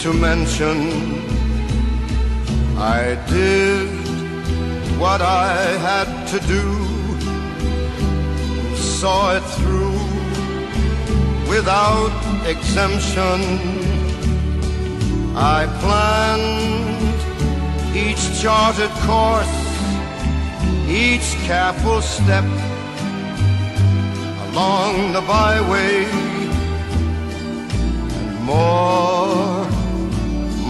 to mention. I did what I had to do, saw it through without exemption. I planned each charted course, each careful step along the byway,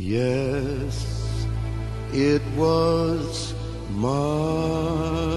Yes, it was mine.